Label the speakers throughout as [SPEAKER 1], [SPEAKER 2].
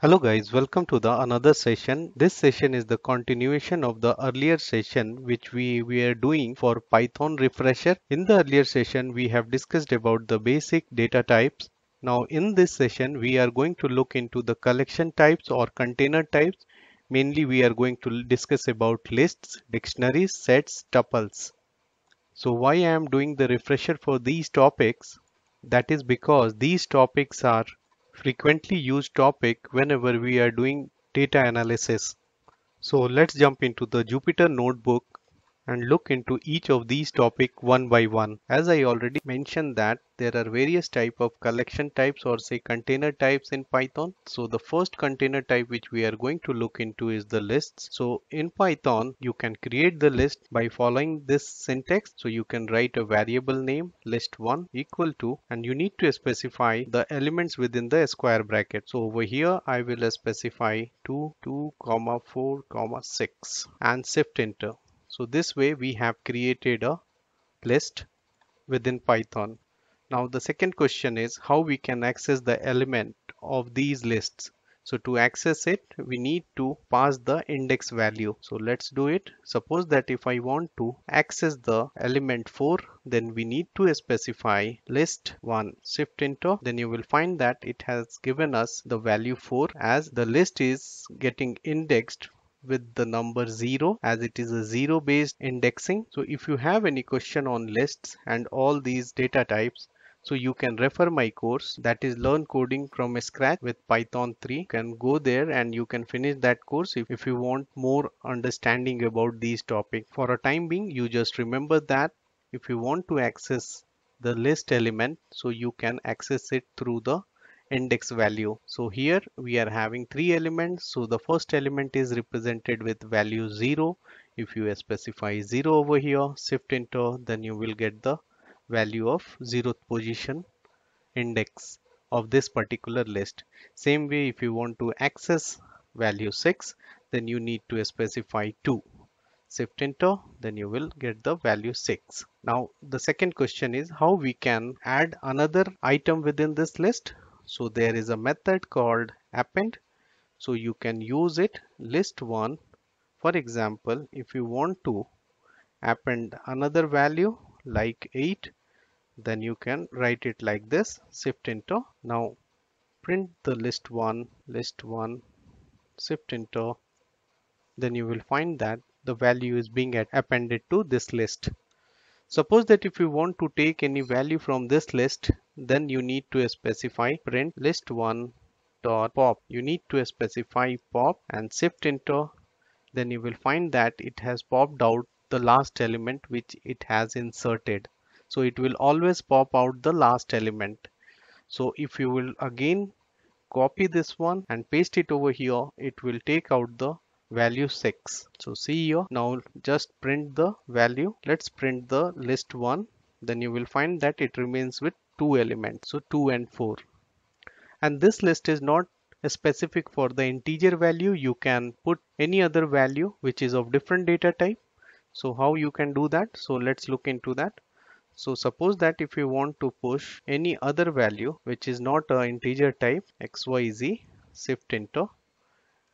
[SPEAKER 1] Hello guys, welcome to the another session. This session is the continuation of the earlier session which we were doing for Python refresher. In the earlier session, we have discussed about the basic data types. Now in this session, we are going to look into the collection types or container types. Mainly we are going to discuss about lists, dictionaries, sets, tuples. So why I am doing the refresher for these topics? That is because these topics are frequently used topic whenever we are doing data analysis. So let's jump into the Jupyter notebook and look into each of these topic one by one. As I already mentioned that there are various type of collection types or say container types in Python. So the first container type which we are going to look into is the lists. So in Python you can create the list by following this syntax. So you can write a variable name list1 equal to and you need to specify the elements within the square bracket. So over here I will specify 2 2 comma 4 comma 6 and shift enter so this way we have created a list within Python. Now the second question is how we can access the element of these lists. So to access it, we need to pass the index value. So let's do it. Suppose that if I want to access the element 4, then we need to specify list 1 shift enter. Then you will find that it has given us the value 4 as the list is getting indexed with the number 0 as it is a 0 based indexing. So if you have any question on lists and all these data types, so you can refer my course that is learn coding from scratch with Python 3. You can go there and you can finish that course if, if you want more understanding about these topics. For a time being, you just remember that if you want to access the list element, so you can access it through the index value. So here we are having three elements. So the first element is represented with value 0. If you specify 0 over here, shift enter, then you will get the value of 0th position index of this particular list. Same way if you want to access value 6, then you need to specify 2 shift enter then you will get the value 6 now the second question is how we can add another item within this list so there is a method called append. So you can use it list one. For example, if you want to append another value like 8, then you can write it like this, shift enter. Now print the list one, list one, shift enter. Then you will find that the value is being appended to this list. Suppose that if you want to take any value from this list, then you need to specify print list1 dot pop. You need to specify pop and shift enter. Then you will find that it has popped out the last element which it has inserted. So it will always pop out the last element. So if you will again copy this one and paste it over here, it will take out the value 6 so see here now just print the value. Let's print the list one. Then you will find that it remains with two elements. So 2 and 4 and this list is not specific for the integer value. You can put any other value which is of different data type. So how you can do that? So let's look into that. So suppose that if you want to push any other value which is not a integer type xyz shift enter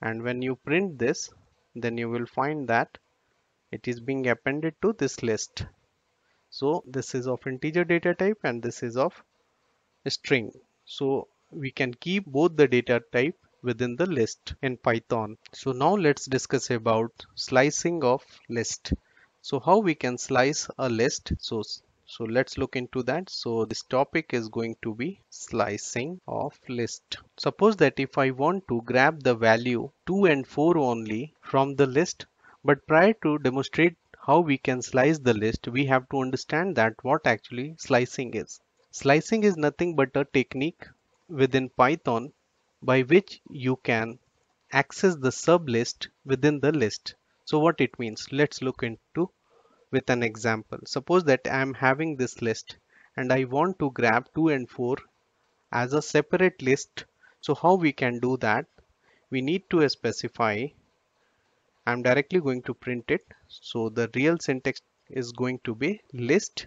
[SPEAKER 1] and when you print this then you will find that it is being appended to this list. So this is of integer data type and this is of string. So we can keep both the data type within the list in python. So now let's discuss about slicing of list. So how we can slice a list? So so let's look into that. So this topic is going to be slicing of list. Suppose that if i want to grab the value 2 and 4 only from the list but prior to demonstrate how we can slice the list we have to understand that what actually slicing is. Slicing is nothing but a technique within python by which you can access the sub list within the list. So what it means let's look into with an example. Suppose that I am having this list and I want to grab 2 and 4 as a separate list. So how we can do that? We need to specify I'm directly going to print it. So the real syntax is going to be list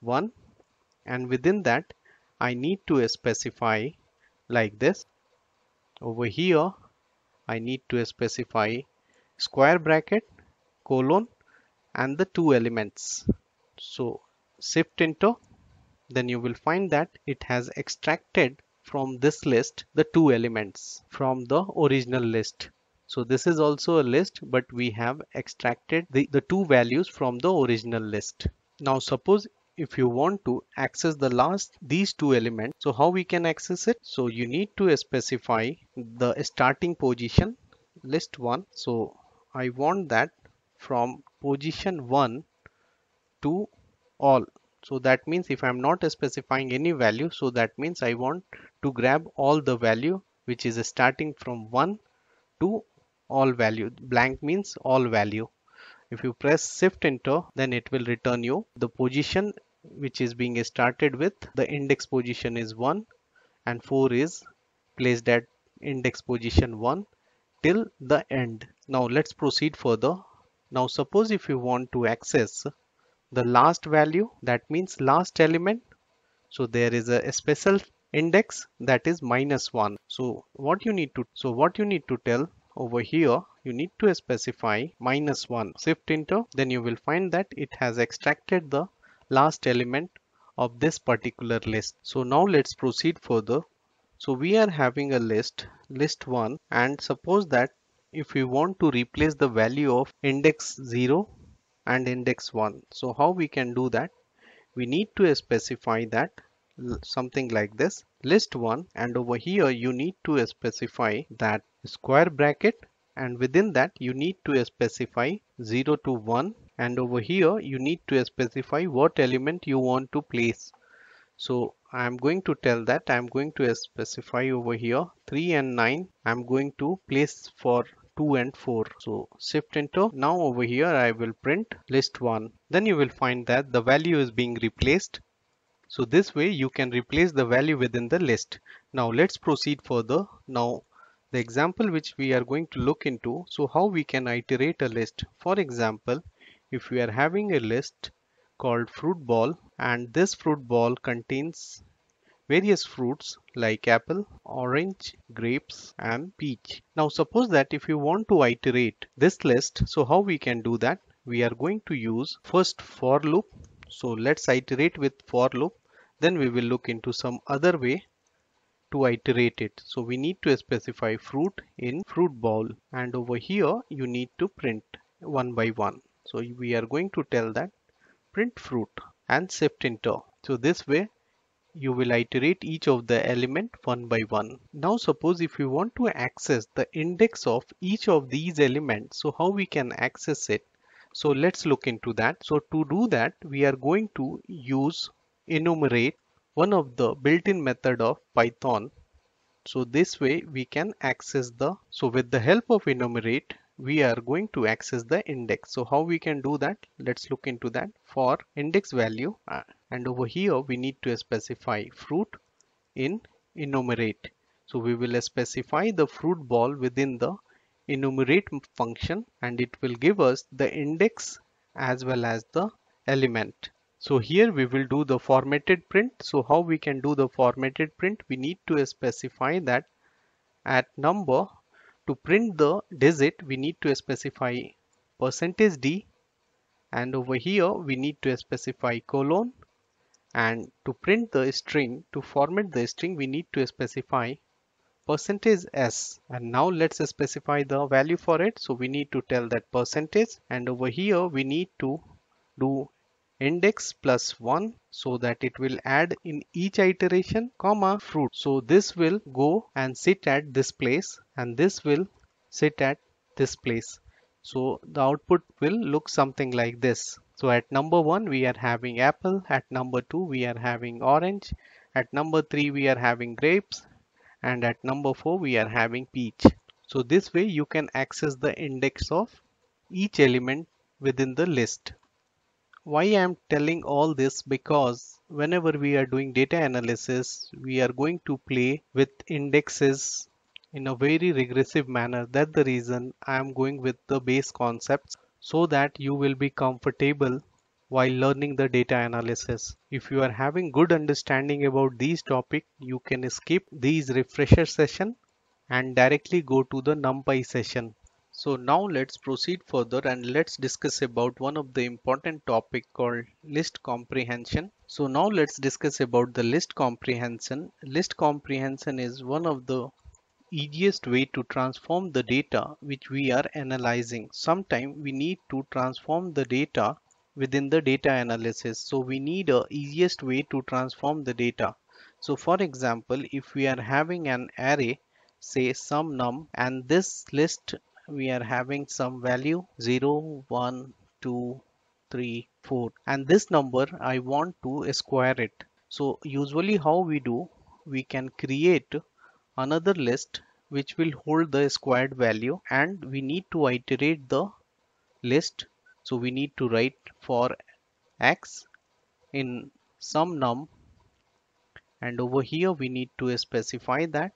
[SPEAKER 1] 1 and within that I need to specify like this over here I need to specify square bracket colon and the two elements. So shift into then you will find that it has extracted from this list the two elements from the original list. So this is also a list but we have extracted the, the two values from the original list. Now suppose if you want to access the last these two elements so how we can access it? So you need to specify the starting position list 1 so I want that from position 1 to all so that means if I'm not specifying any value so that means I want to grab all the value which is starting from 1 to all value blank means all value if you press shift enter then it will return you the position which is being started with the index position is 1 and 4 is placed at index position 1 till the end. Now let's proceed further. Now suppose if you want to access the last value that means last element so there is a special index that is minus 1 so what you need to so what you need to tell over here you need to specify minus 1 shift enter then you will find that it has extracted the last element of this particular list. So now let's proceed further. So we are having a list, list 1 and suppose that if we want to replace the value of index 0 and index 1. So how we can do that? We need to specify that something like this list 1 and over here you need to specify that square bracket and within that you need to specify 0 to 1 and over here you need to specify what element you want to place so I'm going to tell that. I'm going to specify over here 3 and 9 I'm going to place for 2 and 4 so shift enter. Now over here I will print list 1 then you will find that the value is being replaced. So this way you can replace the value within the list. Now let's proceed further. Now the example which we are going to look into. So how we can iterate a list. For example if we are having a list called fruit ball and this fruit ball contains various fruits like apple, orange, grapes and peach. Now suppose that if you want to iterate this list, so how we can do that? We are going to use first for loop. So let's iterate with for loop. Then we will look into some other way to iterate it. So we need to specify fruit in fruit ball and over here you need to print one by one. So we are going to tell that print fruit and shift enter. So this way you will iterate each of the element one by one. Now suppose if you want to access the index of each of these elements, so how we can access it? So let's look into that. So to do that, we are going to use enumerate one of the built-in method of Python. So this way we can access the, so with the help of enumerate, we are going to access the index. So how we can do that? Let's look into that for index value. Uh, and over here, we need to specify fruit in enumerate. So we will specify the fruit ball within the enumerate function and it will give us the index as well as the element. So here we will do the formatted print. So how we can do the formatted print? We need to specify that at number to print the digit we need to specify percentage d. And over here we need to specify colon. And to print the string to format the string we need to specify percentage s. And now let's specify the value for it. So we need to tell that percentage. And over here we need to do index plus 1 so that it will add in each iteration comma fruit. So this will go and sit at this place and this will sit at this place. So the output will look something like this. So at number 1 we are having apple. At number 2 we are having orange. At number 3 we are having grapes. And at number 4 we are having peach. So this way you can access the index of each element within the list why I am telling all this because whenever we are doing data analysis, we are going to play with indexes in a very regressive manner. That's the reason I am going with the base concepts so that you will be comfortable while learning the data analysis. If you are having good understanding about these topic, you can skip these refresher session and directly go to the numpy session so now let's proceed further and let's discuss about one of the important topic called list comprehension. So now let's discuss about the list comprehension. List comprehension is one of the easiest way to transform the data which we are analyzing. Sometimes we need to transform the data within the data analysis. So we need a easiest way to transform the data. So for example, if we are having an array say some num and this list we are having some value 0 1 2 3 4 and this number I want to square it. So usually how we do we can create another list which will hold the squared value and we need to iterate the list. So we need to write for x in some num and over here we need to specify that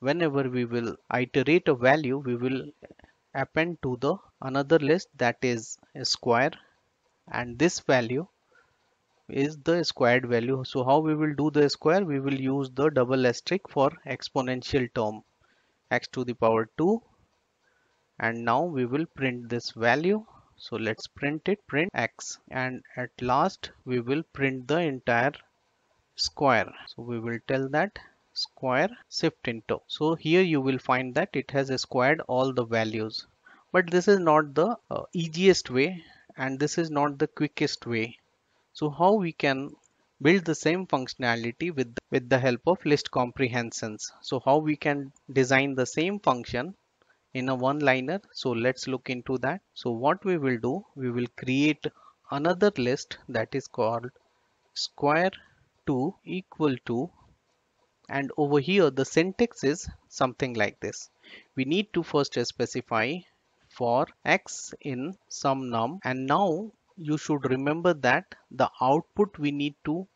[SPEAKER 1] whenever we will iterate a value we will append to the another list that is a square. And this value is the squared value. So how we will do the square? We will use the double asterisk for exponential term. X to the power 2 and now we will print this value. So let's print it print x. And at last we will print the entire square. So we will tell that square shift into. So here you will find that it has squared all the values. But this is not the uh, easiest way and this is not the quickest way. So how we can build the same functionality with the, with the help of list comprehensions? So how we can design the same function in a one liner so let's look into that. So what we will do we will create another list that is called square 2 equal to and over here the syntax is something like this. We need to first specify for x in some num. And now you should remember that the output we need to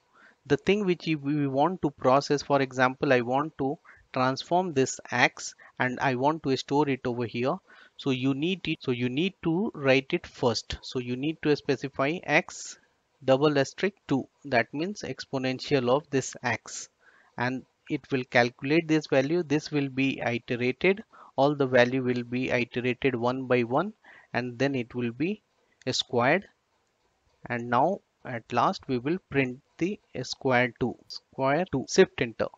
[SPEAKER 1] the thing which we want to process for example I want to transform this x and I want to store it over here. So you need it so you need to write it first. So you need to specify x double asterisk 2 that means exponential of this x. And it will calculate this value this will be iterated. All the value will be iterated one by one and then it will be squared. And now at last we will print the square 2 square 2 shift enter.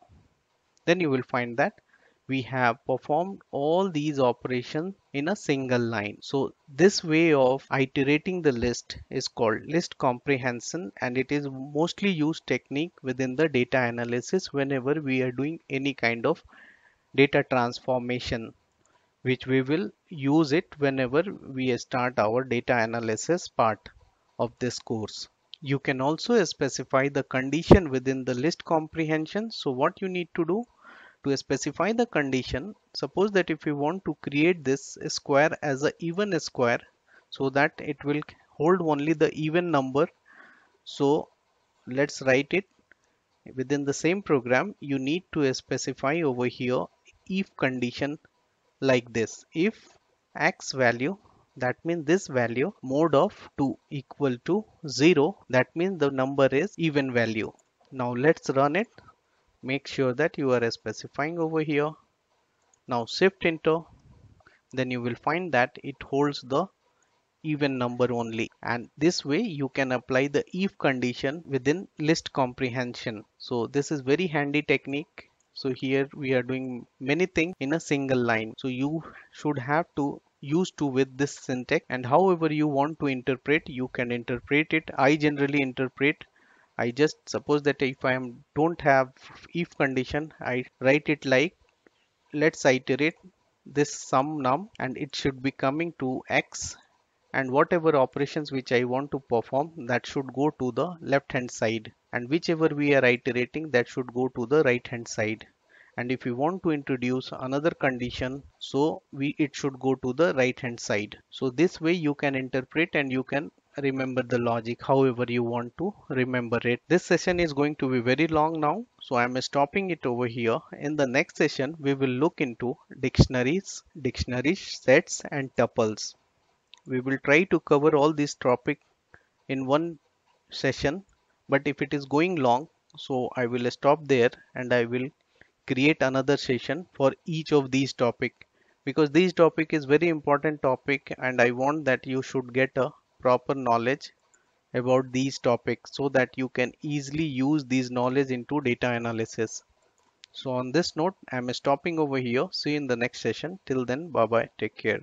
[SPEAKER 1] Then you will find that we have performed all these operations in a single line. So this way of iterating the list is called list comprehension and it is mostly used technique within the data analysis whenever we are doing any kind of data transformation which we will use it whenever we start our data analysis part of this course. You can also specify the condition within the list comprehension. So what you need to do to specify the condition suppose that if we want to create this square as a even square so that it will hold only the even number. So let's write it within the same program. You need to specify over here if condition like this. If x value that means this value mode of 2 equal to 0 that means the number is even value. Now let's run it make sure that you are specifying over here. Now shift enter. Then you will find that it holds the even number only. And this way you can apply the if condition within list comprehension. So this is very handy technique. So here we are doing many things in a single line. So you should have to use to with this syntax. And however you want to interpret you can interpret it. I generally interpret I just suppose that if I am don't have if condition I write it like let's iterate this sum num and it should be coming to x and whatever operations which I want to perform that should go to the left hand side and whichever we are iterating that should go to the right hand side. And if we want to introduce another condition so we it should go to the right hand side. So this way you can interpret and you can remember the logic however you want to remember it. This session is going to be very long now so i'm stopping it over here. In the next session we will look into dictionaries dictionary sets and tuples. We will try to cover all these topic in one session but if it is going long so i will stop there and i will create another session for each of these topic because this topic is very important topic and I want that you should get a proper knowledge about these topics so that you can easily use these knowledge into data analysis. So on this note, I'm stopping over here. See you in the next session. Till then, bye bye. Take care.